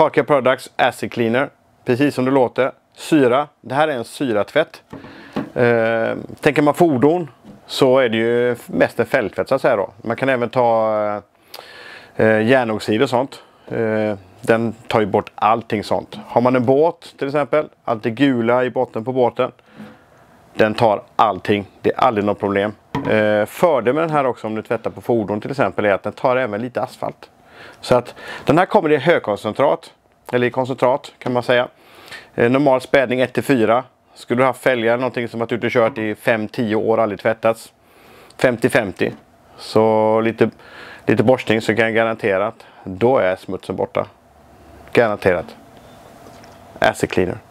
Carcare Products Acid Cleaner. Precis som det låter. Syra. Det här är en syratvätt. Eh, tänker man fordon så är det ju mest en fälttvätt så att säga då. Man kan även ta eh, eh järnoxid och sånt. Eh, den tar ju bort allting sånt. Har man en båt till exempel, allt det gula i botten på båten. Den tar allting. Det är aldrig något problem. Eh, fördel med den här också om du tvättar på fordon till exempel är att den tar även lite asfalt. Så att den här kommer i högkoncentrat. Eller i koncentrat kan man säga. Eh, normal spädning 1-4. Skulle du haft fälgar någonting som varit ute och kört i 5-10 år och aldrig tvättats. 50-50. Så lite, lite borstning så kan jag garantera att då är smutsen borta. Garanterat. Acid cleaner.